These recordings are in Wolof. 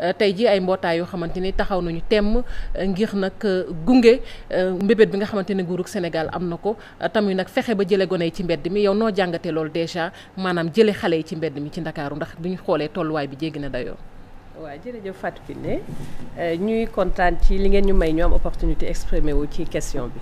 Euh, tey ji ay mbootaay yoo xamante ni taxaw nañu temm euh, ngir nag euh, gunge mbébét bi nga xamante ne nguurug Sénégal am na ko tamit nag fexe ba jële gone yi ci mbedd mi yow noo jàngatee loolu déjà maanaam jële xale yi ci mbedd mi ci Ndakaaru ndax bu ñu xoolee tolluwaay bi jéggi na dayoo waaw jërëjëf Fatou Kiné ñuy kontaan ci li ngeen ñu may ñu am opportunité exprimer wu ci question bi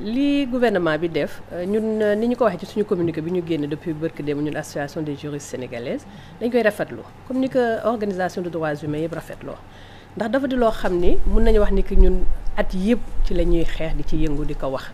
li gouvernement bi def euh, ñun euh, ni ñu ko waxee ci suñu communiqué bi ñu génn depuis bërki démb ñun association des juristes sénégalaises dañ koy rafetlu comme ni ko organisation de droits humains yëpp rafetloo ndax dafa di loo xam ni mun nañu wax ni ki ñun at yëpp ci la ñuy xeex di ci yëngu di ko wax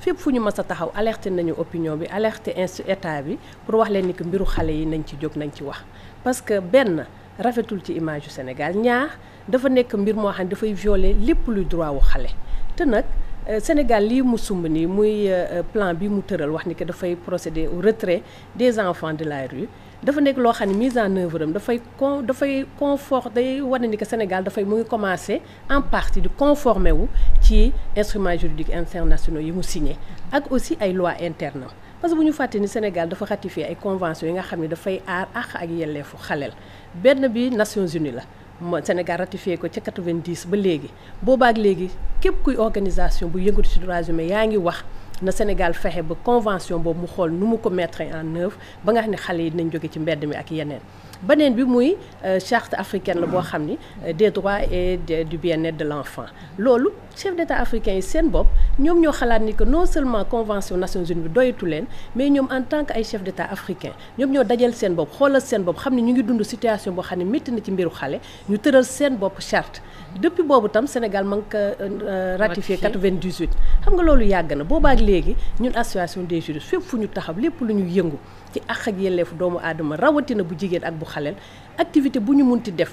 fépp fu ñu mës a taxaw alerté nañu opinion bi alerté insu état bi pour wax leen ni que mbiru xale yi nañ ci jóg nañ ci wax parce que benn rafetul ci image yu Sénégal ñaar dafa nekk mbir moo xam ne dafay violer lépp luy droit wu xale te nag Euh, Sénégal lii mu sumb nii muy euh, euh, plan bi mu tëral wax ni que dafay procéder au retrait des enfants de la rue dafa nekk loo xam ne mise en œuvre am dafay con dafay confort day wane ni que Sénégal dafay mu ngi commencé en partie di conformer wu ci instruments juridiques internationaux yi mu signé ak aussi ay lois internes parce que bu ñu fàtte ni Sénégal dafa ratifié ay conventions yi nga xam ne dafay aar àq ak yelleefu xaleel benn bi Nations Unies la Sénégal ratifié ko ca 90 ba léegi boobaak léegi képp kuy organisation bu yëngatu ci droits humains yaa ngi wax na Sénégal fexe ba convention boobu mu xool nu mu ko mettre en œuvre ba nga xam ne xale yi dinañ jóge ci mbedd mi ak yeneen beneen bi muy euh, charte africaine la boo xam ni euh, des droits et du bien-être de l'enfant loolu chef d'état africain yi seen bopp ñoom ñoo xalaat ni que non seulement convention Nations Unies bi doyatu leen mais ñoom en tant que ay chef d'état africain ñoom ñoo dajal seen bopp xoolal seen bopp xam ne ñu ngi dund situation boo xam ne métti na ci mbiru xale ñu tëral seen bopp charte depuis boobu tam Sénégal ma ngi ko euh, ratifié 98 xam nga loolu yàgg na boobaak léegi ñun association des juristes fépp fu ñu taxaw lépp lu ñu yëngu ci àq ak yelleefu doomu aadama rawatina bu jigéen ak bu xaleel activité bu ñu munti def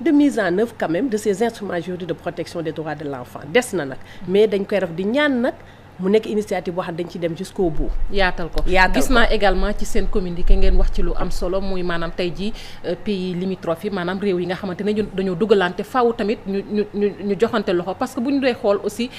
de mise en œuvre quand même de ces instruments juridiques de protection des droits de l'enfant des na nag mais dañ koy def di ñaan nag mu nekk initiative boo xam dañ ci dem jusqu'au bout. yaatal ko gis naa également ci seen communiqué ngeen wax ci lu am solo muy maanaam tey jii euh, pays limitrophes yi maanaam réew yi nga xamante ne dañoo dugalante faaw tamit ñu ñu ñu joxante loxo parce que bu ñu dee xool aussi.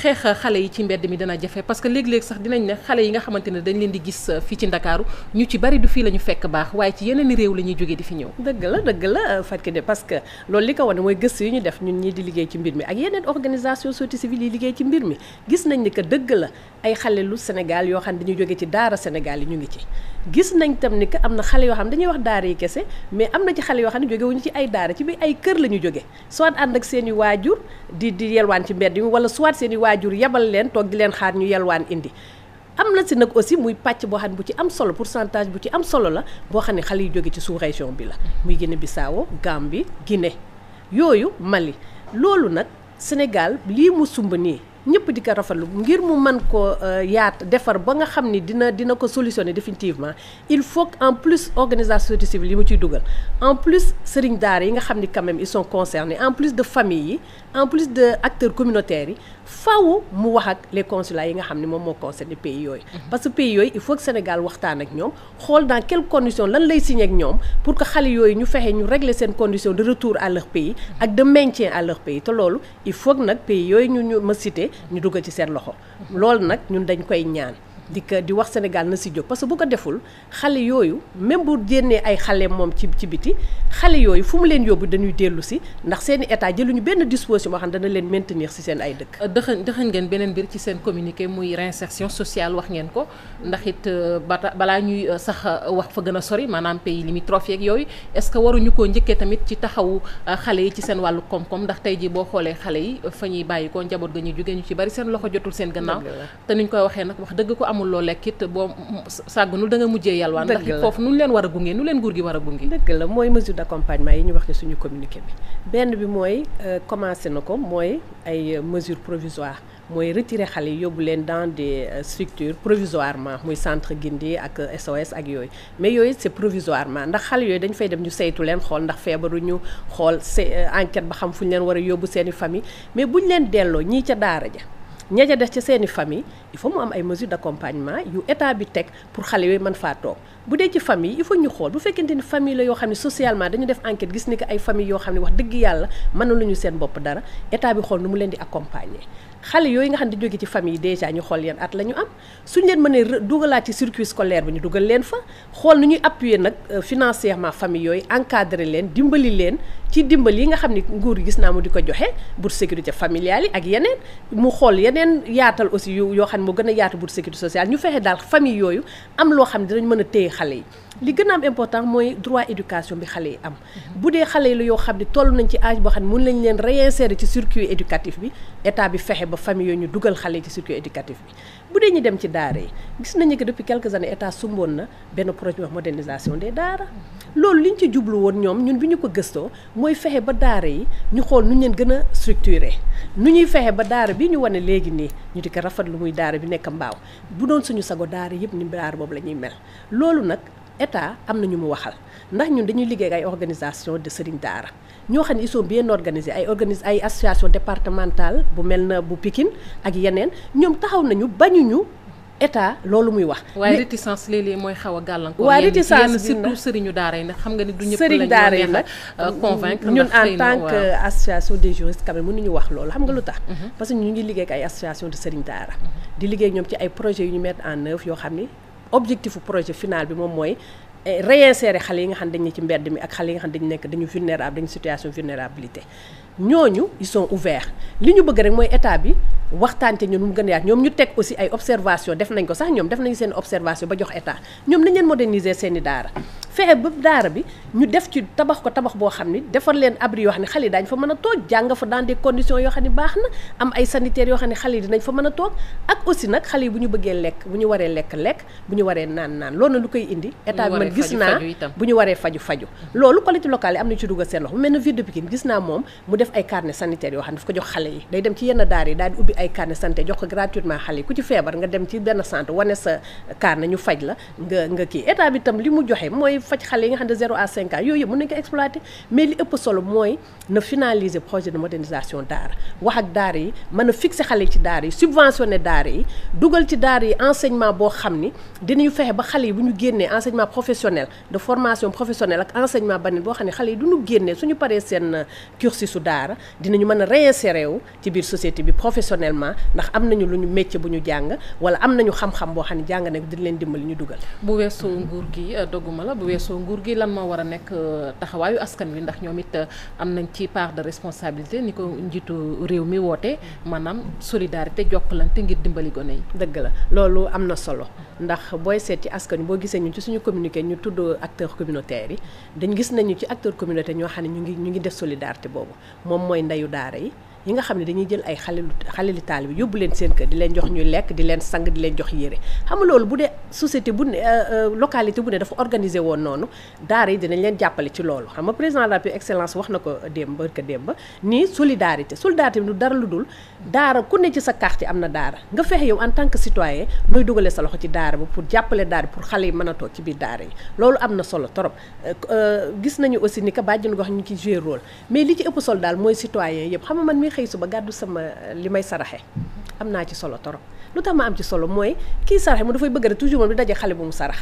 xeex xale yi ci mbedd mi dana jafe parce que léeg-léeg sax dinañ ne xale yi nga xamante ne dañ leen di gis euh, fii ci ndakaaru ñu ci bari du fii la ñu fekk baax waaye ci yeneen réew la ñuy jógee di fi ñëw dëgg la dëgg la euh, Fatou Kiné parce que loolu li ko wane mooy gëstu yi ñu def ñun ñii di liggéey ci mbir mi ak yeneen organisation société civile yi liggéey ci mbir mi gis nañ ni que dëgg la ay xale lu Sénégal yoo xam ne dañuy jógee ci daara Sénégal yi ñu ngi ci gis nañ tam ni que am na xale yoo xam ne dañuy wax daara yi kese mais am na ci xale yoo xam ne jóge wuñu ci ay daara ci biir ay kër la ñu jóge soit ànd ak seen i waajur di di yelwaan ci mbedd mi wala soit seen i waajur yebal leen toog di leen xaar ñu yelwaan indi am na si nag aussi muy pàcc boo xam ne bu ci am solo pourcentage bu ci am solo la boo xam ne xale yu jóge ci sous région bi la muy Guinée Bissau Gambie Guinée yooyu Mali loolu nag Sénégal lii mu sumb nii ñëpp di ko rafetlu ngir mu mën ko euh, yaat defar ba nga xam ni dina dina ko solutionner définitivement il faut en plus organisation société civile yi mu ciy dugal en plus sëriñ daara yi nga xam ni quand même ils sont concernés en plus de famille yi en plus de acteurs communautaires yi faw mu wax ak les consulats yi nga xam ne moom moo concerné pays yooyu mhm. parce que pays yooyu il faut que Sénégal waxtaan ak ñoom xool dans quelles conditions lan lay signé ak ñoom pour que xale yooyu ñu fexe ñu régler seen condition de retour à leur pays mhm. ak de maintien à leur pays te loolu il faut nag pays yooyu ñu ñu ma cité ñu dugal ci seen loxo loolu nag ñun dañ koy ñaan di ko di wax Sénégal na si jóg parce que bu ko deful xale yooyu même bu génnee ay xale moom ci ci biti xale yooyu fu mu leen yóbbu dañuy dellu si ndax seen i état jëluñu benn disposition boo xam ne dana leen maintenir si seen ay dëkk. dëxën dëxën ngeen beneen mbir ci seen communiqué muy réinsertion sociale wax ngeen ko. ndax it euh, bata balaa ñuy euh, sax euh, wax fa gën a sori maanaam pays limitrophes yeeg yooyu est-ce que waruñu koo njëkkee tamit ci taxawu xale yi ci seen wàllu koom-koom ndax tey jii boo xoolee xale yi fa ñuy bàyyi ko njaboot ga ñuy jógee ñu ci bari seen loxo jotul seen gannaaw te niñ koy waxee nag wax dëgg ko amul loo lekk it boo sàggunul da nga mujjee yalwaan ndax it foofu nu leen war a gunge nu leen nguur gi war a gunge dëgg la mooy mesure d'accompagnement yi ñu wax ci suñu communiqué bi benn bi mooy commencé na ko mooy ay mesure provisoire mooy retirer xale yi yóbbu leen dans des euh, structures provisoirement muy centre Gindi ak SOS euh, ak yooyu mais yooyu c'est provisoirement ndax xale yooyu dañ fay dem ñu saytu leen xool ndax feebaruñu xool euh, enquête ba xam fu ñu leen war a yóbbu seeni famille mais bu ñu leen delloo ñii ca daara ja ña ca des ca seeni famille il faut mu am ay mesures d'accompagnement yu état bi teg pour xale yooyu mën faa toog bu dee ci famille il faut ñu xool bu fekkente ni famille la yoo xam ne socialement dañu def enquête gis ni que ay famille yoo xam ne wax dëgg yàlla mënaluñu seen bopp dara état bi xool nu mu leen di accompagner xale yooyu nga xam ne di jóge ci famille déjà ñu xool yan at la ñu am suñ leen mënee dugalaat ci circuit scolaire bi ñu dugal leen fa xool nu ñuy appuyer nag euh, financièrement famille yooyu encadrer leen dimbali leen ci dimbali yi nga xam ne nguur gis naa mu di ko joxe bourse sécurité familiale yi ak yeneen mu xool yeneen yaatal aussi yu yoo xam ne moo gën a yaatu bourse sécurité sociale ñu fexe daal famille yooyu am loo xam ne dinañ mën a téye xale yi li gën a am important mooy droit éducation bi xale yi am mhm. bu dee xale yi la yoo xam ne toll nañ ci âge boo xam ne mun lañ leen réinsérer ci circuit éducatif bi état bi fexe ba famille yooyu ñu dugal xale yi ci circuit éducatif bi bu dee ñu dem ci daara yi gis nañu que depuis quelques années état sumboon na benn projet wax modernisation des daara mhm. loolu li ñu ci jublu woon ñoom ñun bi ñu ko gëstoo mooy fexe ba daara yi ñu xool nu ñu leen gën a structuré nu ñuy fexe ba daara bi ñu wane léegi nii ñu di ko rafet lu muy daara bi nekk mbaaw bu doon suñu sago daara yëpp ni daara boobu la ñuy mel loolu nag état am na ñu mu waxal ndax ñun dañuy liggéey ay organisation de sëriñ daara ñoo xam ne ils sont bien organisés ay organis ay association départementale bu mel na bu Pikine ak yeneen ñoom taxaw nañu bañuñu état loolu muy wax. waaye réticence léeg-léeg mooy xaw a gàllankoor. waaye réticence surtout sëriñu daara yi nag xam nga ni du ñëpp lañu sëriñ daara yi nag Euh, convaincre ñun en tant que association des juristes quand même mënuñu wax loolu xam nga lu tax mm-hmm. Mm-hmm. parce que ñu ngi liggéey ak ay association de sëriñ daara mm-hmm. di liggéey ñoom ci ay projets yu ñu mettre en œuvre yoo xam ni objectif projet final bi moom mooy eh, réinsérer xale yi nga xam dañ ne ci mbedd mi ak xale yi nga xam dañu nekk dañu vulnérable dañu situation vulnérabilité ñooñu ils sont ouverts li ñu bëgg rek mooy état bi waxtaan te ñun mu gën a yaat ñoom ñu teg aussi ay observation def nañ ko sax ñoom def nañu seen observation ba jox état ñoom nañ leen moderniser seen i daara fexe ba daara bi ñu def ci tabax ko tabax boo xam ni defar leen abri yoo xam ne xale yi daañu fa mën a toog jàng fa dans des conditions yoo xam ne baax na am ay sanitaires yoo xam ne xale yi dinañ fa mën a toog ak aussi nag xale yi bu ñu bëggee lekk bu ñu waree lekk lekk bu ñu waree naan naan loolu na lu koy indi état bi man gis naa bu ñu waree faju faju loolu collectivité locale yi am na ci dugal seen loxo bu mel ne ville de Pikine gis naa moom mu def ay carnet sanitaire yoo xam ne daf ko jox xale yi day dem ci yenn daar yi daal di ubbi ay carnet sanitaire jox ko gratuitement xale yi ku ci feebar nga dem ci benn centre wane sa carnet ñu faj la nga nga kii état bi tam li mu joxe mooy faj xale yi nga xam ne zéro à cinq ans yooyu yëpp mën nañu ko exploiter mais li ëpp solo mooy na finaliser projet de modernisation daara wax ak daara yi mën a fixer xale yi ci daara yi subventionner daara yi dugal ci daara yi enseignement boo xam ni dinañu fexe ba xale yi bu ñu génnee enseignement professionnel de formation professionnelle ak enseignement baneen boo xam ne xale yi du ñu génnee suñu paree seen euh, cursus su daara dinañu mën a réinsérer wu ci biir société bi professionnellement ndax am nañu lu ñu métier bu ñu jàng wala am nañu xam-xam boo xam ne jàng nañ dina leen dimbali ñu dugal. bu weesoo nguur gi euh, dogguma la bu weesoo nguur gi lan moo war a nekk euh, taxawaayu askan wi ndax ñoom it euh, am nañ ci part de responsabilité ni ko njiitu réew mi woote maanaam solidarité jokkalante ngir dimbali gone yi. dëgg la loolu am na solo ndax booy seet ci askan wi boo gisee ñun ci suñu communiqué ñu tudd acteurs communautaires yi dañ gis nañu ci acteurs communautaires ñoo xam ne ñu ngi ñu ngi def solidarité boobu moom mooy ndeyu daara yi yi nga xam ne dañuy jël ay xale xale li taalibe yóbbu leen seen kër di leen jox ñuy lekk di leen sang di leen jox yére xam nga loolu bu dee société bu ne euh, euh, localité bu ne dafa organiser woon noonu daara yi dinañ leen jàppale ci loolu xam nga président de la République excellence wax na ko démb barka démb nii solidarité solidarité bi du dara lu dul daara ku ne ci sa quartier am na daara nga fexe yow en tant que citoyen nooy dugalee sa loxo ci daara ba pour jàppale daara pour xale yi mën a toog ci biir daara yi loolu am na solo trop euh, gis nañu aussi ni que bàjjenu gox ñu ci jouer rôle mais li ci ëpp solo daal mooy citoyen yëpp xam nga man mi xëy suba gàddu sama euh, li may saraxe am naa ci solo torop lu tax ma am ci solo mooy kii saraxe mu dafay bëgg rek toujours moom di daje xale bu mu sarax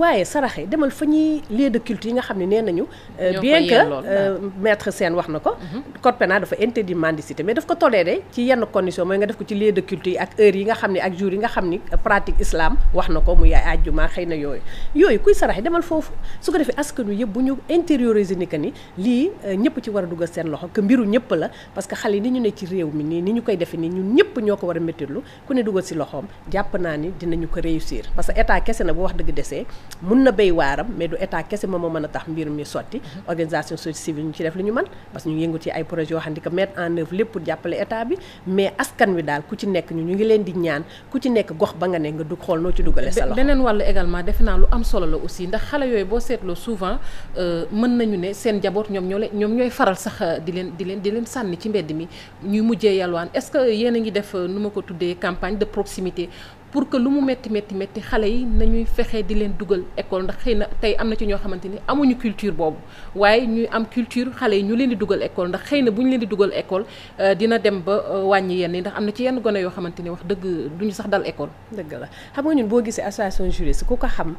waaye saraxe demal fa ñuy lieu de culte yi nga xam ne nee nañu euh, bien que euh, maître Sène wax na ko mhm. code pénal dafa interdit mendicité mais daf ko toléré ci yenn condition mooy nga def ko ci lieu de culte yi ak heure yi nga xam ne ak jour yi nga xam ni pratique islam wax na ko muy àjjuma xëy na yooyu yooyu kuy saraxe demal foofu su ko defee askan wi yëpp bu ñu intérioriser ni que ni lii euh, ñëpp ci war a dugal seen loxo que mbiru ñëpp la parce que xale yi ni ñu ne ci réew mi nii ni ñu koy defe nii ñun ñëpp ñoo ko war a méttirlu ku ne dugal si loxoom jàpp naa ni dinañu ko réussir parce que état kese na bu wax dëgg desee mun na béy waaram mais du état kese moom moo mën a tax mbir mi sotti mm-hmm. organisation société civile ñu ci def lu ñu man parce que ñu yëngu ci ay projet yoo xam ne di ko mettre en œuvre lépp pour jàppale état bi mais askan wi daal ku ci nekk ñu ñu ngi leen di ñaan ku ci nekk gox ba nga ne nga du xool noo ci dugale sa loxo beneen wàll également defe naa lu am solo la aussi ndax xale yooyu boo seetloo souvent euh, mën nañu ne seen jaboot ñoom ñoo leen ñoom ñooy faral sax euh, di leen di leen di leen sànni ci mbedd mi ñuy mujjee yalwaan est-ce que yéen a ngi def euh, nu ma ko tuddee campagne de proximité pour que lu mu métti métti métti xale yi nañuy fexe di leen dugal école ndax xëy na tey am na ci ñoo xamante ni amuñu culture boobu waaye ñuy am culture xale yi ñu leen di dugal école ndax xëy na bu ñu leen di dugal école Euh, dina dem ba euh, wàññi yenn yi ndax am na ci yenn gone yoo xamante ni wax dëgg du ñu sax dal école. dëgg la xam nga ñun boo gisee association juriste ku ko xam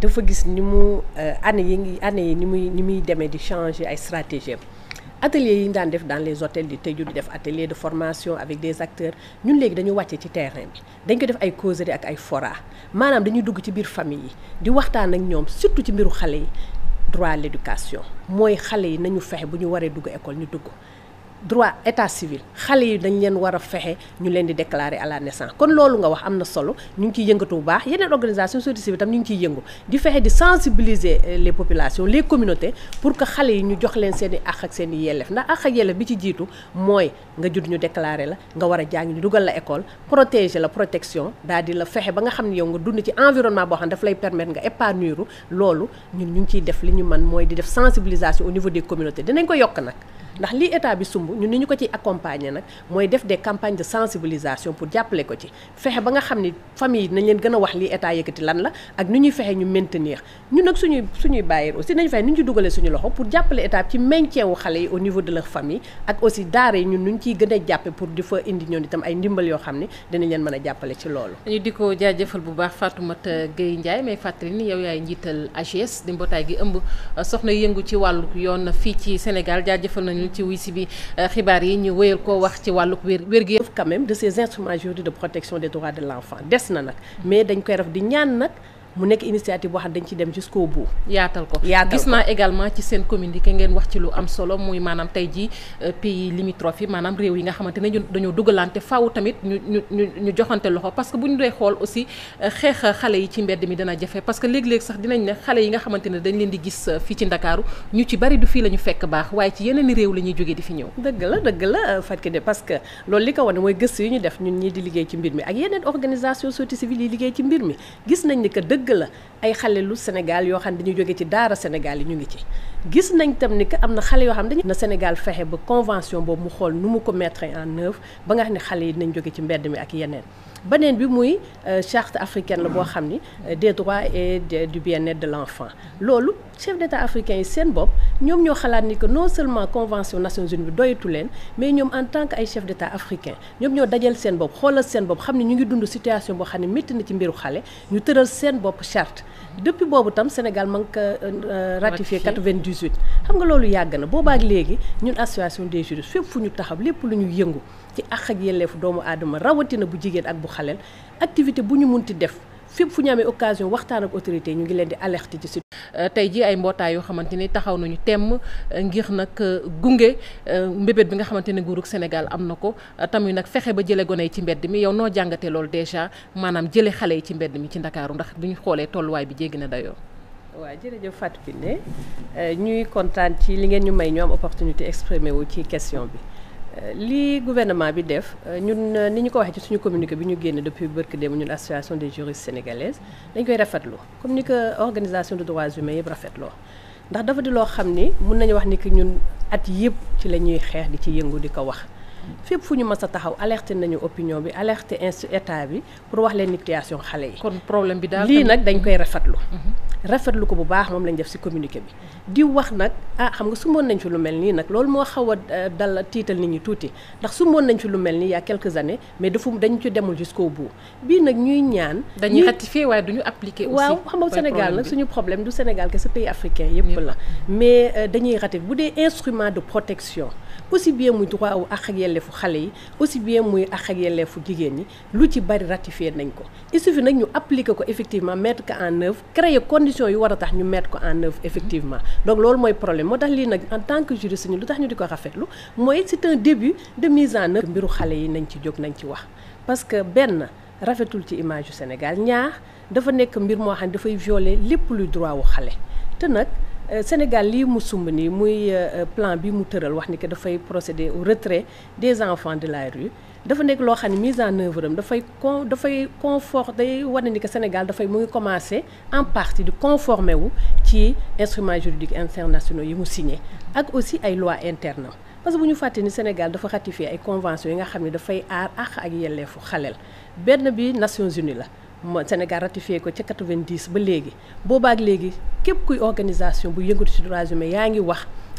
dafa gis ni mu euh, année yi ngi année yi ni muy ni muy demee di changer ay stratégie atelier yi ñu daan def dans les hôtels di tëju di def atelier de formation avec des acteurs ñun léegi dañu wàcce ci terrain bi dañ ko def ay causerie ak ay fora maanaam dañuy dugg ci biir famille yi di waxtaan ak ñoom surtout ci mbiru xale yi droit à l'éducation mooy xale yi nañu fexe bu ñu waree dugg école ñu dugg droit état civil xale yi dañ leen war a fexe ñu leen di déclarer à la naissance kon loolu nga wax am na solo ñu ngi ciy yëngatu bu baax yeneen organisation société civile tam ñu ngi ciy yëngu di fexe di sensibiliser euh, les populations les communautés pour que xale yi ñu jox leen seen i àq ak seen i yelleef ndax àq ak yelleef bi ci jiitu mooy nga judd ñu déclarer la nga war a jàng ñu dugal la école protéger la protection daal di la fexe ba nga xam ne yow nga dund ci environnement boo xam ne daf lay permettre nga épanouir loolu ñun ñu ngi ciy def li ñu man mooy di def sensibilisation au niveau des communautés dinañ ko yokk nag ndax li état bi sumb ñun ni ñu ko ciy accompagner nag mooy def des campagnes de sensibilisation pour jàppale ko ci fexe ba nga xam ni famille nañ leen gën a wax li état yëkkati lan la ak ni ñuy fexe ñu maintenir ñun nag suñuy suñuy bailleurs aussi nañu fexe ni ñu ci dugalee suñu loxo pour jàppale état ci maintien wu xale yi au niveau de leur famille ak aussi daara yi ñun ñu ciy gën a jàppe pour di fa indi ñoom itam ay ndimbal yoo xam ne dinañ leen mën a jàppale ci loolu. ñu di ko jaajëfal bu baax Fatoumata Gueye Ndiaye may fàttali ni yow yaay njiital AGS di mbootaay gi ëmb uh, soxna yëngu ci wàllu yoon fii ci Sénégal jaajëfal nañu ci wuy si bi uh, xibaar yi ñu wéyal koo wax ci wàllu wér wér gi quand même de ces instruments juridiques de protection des droits de l'enfant des na nag mais dañ koy def di ñaan nag. mu nekk initiative boo xam dañ ci dem jusqu'au bout. yaatal ko yaatal gis naa également ci seen communiqué ngeen wax ci lu am solo muy maanaam tey jii euh, pays limitrophes yi maanaam réew yi nga xamante ne dañoo dugalante faaw tamit ñu ñu ñu ñu joxante loxo parce que bu ñu dee xool aussi euh, xeex xale yi ci mbedd mi dana jafe parce que léeg-léeg sax dinañ ne xale yi nga xamante ne dañ leen di gis euh, fii ci Ndakaaru ñu ci bari du fii la ñu fekk baax waaye ci yeneen réew la ñuy jógee di fi ñëw. dëgg la dëgg la Fatou Kiné parce que loolu li ko wane mooy gëstu yi ñu def ñun ñii di liggéey ci mbir mi ak yeneen organisation société civile yi liggéey ci mbir mi gis nañ ni que dëgg la ay xale lu Sénégal yoo xam ne dañu jóge ci daara Sénégal yi ñu ngi ci gis nañ tam ni que am na xale yoo xam ne dañu na Sénégal fexe ba convention boobu mu xool nu mu ko mettre en œuvre ba nga xam ne xale yi dinañ jóge ci mbedd mi ak yeneen beneen bi muy euh, charte africaine la boo xam ni euh, des droits et du bien-être de l'enfant loolu chef d'état africain yi seen bopp ñoom ñoo xalaat ni que non seulement convention Nations Unies bi doyatu leen mais ñoom en tant que ay chef d'état africain ñoom ñoo dajal seen bopp xoolal seen bopp xam ne ñu ngi dund situation boo xam ne métti na ci mbiru xale ñu tëral seen bopp charte depuis boobu tam Sénégal ma ngi ko euh, ratifié 98 xam nga loolu yàgg na boobaak léegi ñun association des juristes fépp fu ñu taxaw lépp lu ñu yëngu ci àq ak yelleefu doomu aadama rawatina bu jigéen ak bu xaleel activité bu ñu munti def fépp fu ñu amee occasion waxtaan ak autorité ñu ngi leen di alerte ci Euh, tey ji ay mbootaay yoo xamante ni taxaw nañu temm euh, ngir nag euh, gunge mbébét bi nga xamante ne nguurug Sénégal am na ko tamit nag fexe ba jële gone yi ci mbedd mi yow noo jàngatee loolu déjà maanaam jële xale yi ci mbedd mi ci Ndakaaru ndax bu ñu xoolee tolluwaay bi jéggi na dayoo waaw jërëjëf Fatou Kiné euh, ñuy kontaan ci li ngeen ñu may ñoom am opportunité exprimer wu ci question bi euh, li gouvernement bi def euh, ñun ni ñu ko waxee ci suñu communiqué bi ñu génn depuis bërk démb ñun association des juristes sénégalaises dañ koy rafetlu comme ni ko organisation de droits humains yëpp rafetloo ndax dafa di loo xam ni mun nañu wax ni que ñun at yëpp ci la ñuy xeex di ci yëngu di ko wax fépp fu ñu mës a taxaw alerté nañu opinion bi alerté instu état bi pour wax leen situation xale yi. kon problème bi daal lii nag dañ koy rafetlu. Mhm. rafetlu ko bu baax moom lañ def ci communiqué bi. di wax nag ah xam nga sumboon nañ fi lu mel nii nag loolu moo xaw a euh, dal tiital nit ñi tuuti ndax sumboon nañ fi lu mel nii il y a quelques années mais dafa dañu ci demul jusqu'au bout bii nag ñuy ñaan. dañuy ratifier waaye duñu appliquer. aussi waaw xam nga Sénégal nag suñu problème du Sénégal que ce pays africain yëpp la. mais euh, dañuy ratifier bu dee instrument de protection aussi bien muy droit wu àq ak yelleefu xale yi aussi bien muy àq ak yelleefu jigéen ñi lu ci bari ratifié nañ ko il suffit nag ñu appliquer ko effectivement mettre ko en œuvre créer conditions yu war a tax ñu mettre ko en œuvre effectivement donc loolu mooy problème moo tax lii nag en tant que juriste ñu lu tax ñu di ko rafetlu mooy c'est un début de mise en œuvre mbiru xale yi nañ ci jóg nañ ci wax parce que benn rafetul ci image yu Sénégal ñaar dafa nekk mbir moo xam ne dafay violer lépp luy droit wu xale te nag Euh, Sénégal lii mu sumb nii muy euh, euh, plan bi mu tëral wax ni que dafay procéder au retrait des enfants de la rue dafa nekk loo xam ne mise en œuvre am dafay con dafay confort day wane ni que Sénégal dafay mu ngi commencé en partie di conformer wu ci instruments juridiques internationaux yi mu signé ak aussi ay lois internes parce que bu ñu fàtte ni Sénégal dafa ratifié ay conventions yi nga xam ne dafay aar àq ak yelleefu xaleel benn bi Nations Unies la mo Sénégal ratifié ko ca 90 ba léegi boobaak léegi képp kuy organisation bu yëngatu ci droits humains yaa ngi wax